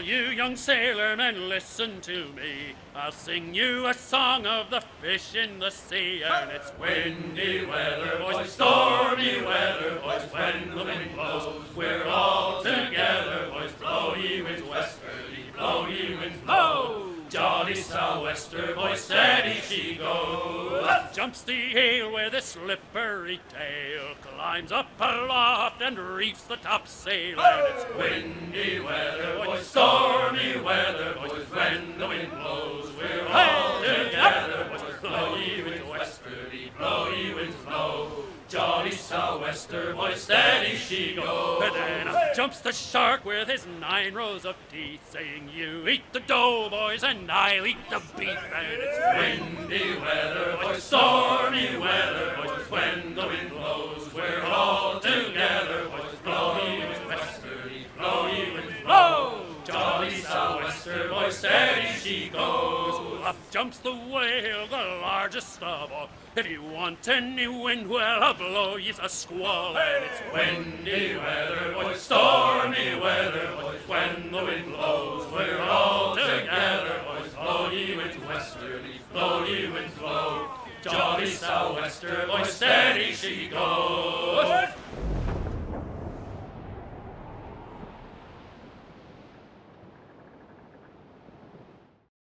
All you young sailormen, listen to me. I'll sing you a song of the fish in the sea, and it's windy weather, boys, stormy weather, boys, when the wind blows. We're all together, boys, blow ye winds westerly, blow ye winds blow. Jolly sou'wester, boys, steady she goes. Up jumps the ale with a slippery tail, climbs up aloft and reefs the topsail, and it's windy weather, boys, stormy boys, when the wind blows. We're all together, boys, blow ye winds westerly, blow ye winds blow. Jolly sou'wester, boys, steady she goes. And then up jumps the shark with his nine rows of teeth, saying, You eat the dough, boys, and I'll eat the beef. And it's windy weather, boys, stormy weather, Boys, steady she goes. Up jumps the whale, the largest of all. If you want any wind, well, I'll blow you a squall. And it's windy weather, boys, stormy weather, boys, when the wind blows. We're all together, boys, blow ye winds westerly, blow ye winds blow. Jolly sou'wester, boys, steady she goes.